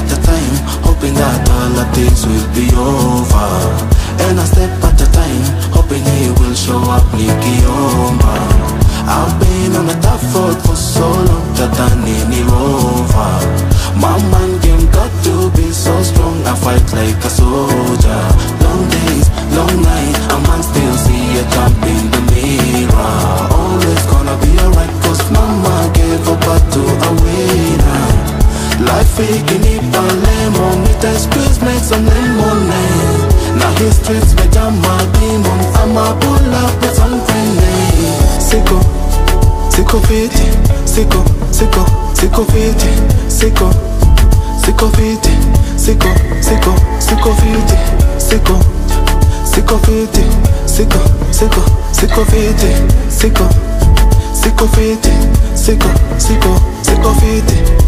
at a time, hoping that all of this will be over. And a step at a time, hoping he will show up faking it a lemon, it a squeeze, make some lemonade. Now his streets me jam my demon, I'ma pull up with some grenade. Sicko, sicko fit, sicko, sicko, sicko fit, sicko, sicko fit, sicko, sicko, sicko fit, sicko, sicko fit, sicko, sicko, sicko fit, sicko, sicko fit, sicko, sicko, sicko fit.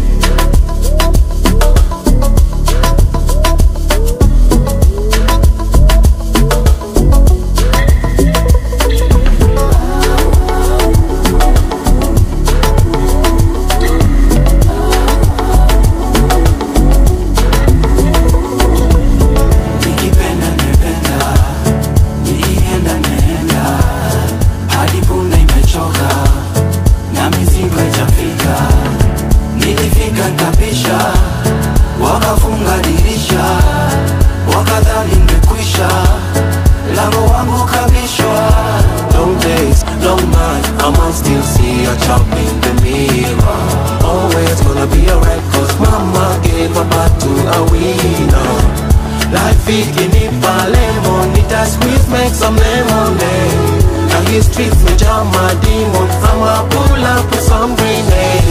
Make some lemonade. Now his streets me jam my demon, I'ma pull up with some grenade.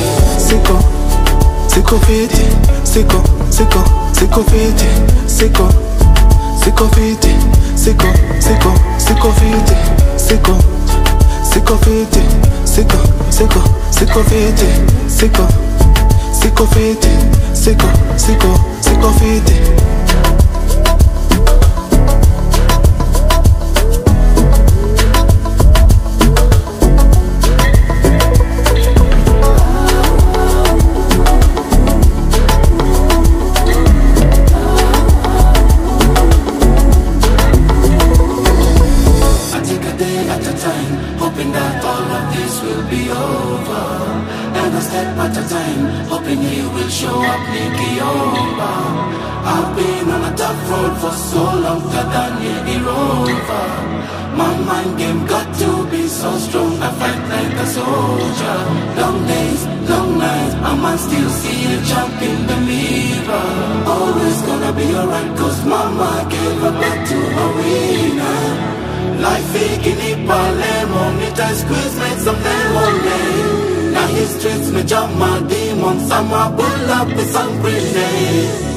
Sicko, sicko fit, sicko, sicko, sicko fit, sicko, sicko fit, sicko, sicko, sicko fit, sicko, sicko fit, sicko, sicko, sicko fit, sicko, sicko fit, sicko, sicko, sicko fit. Will be over. And a step at a time, hoping he will show up nikiomba. I've been on a tough road for so long that I it over. My mind game got to be so strong, I fight like a soldier. Long days, long nights, I might still see a the mirror. Always gonna be alright, cause mama gave a birth to a winner. Life by lemon, it I squeeze, make some lemonade. Now his streets me jump my demons, I'ma pull up with some grenade.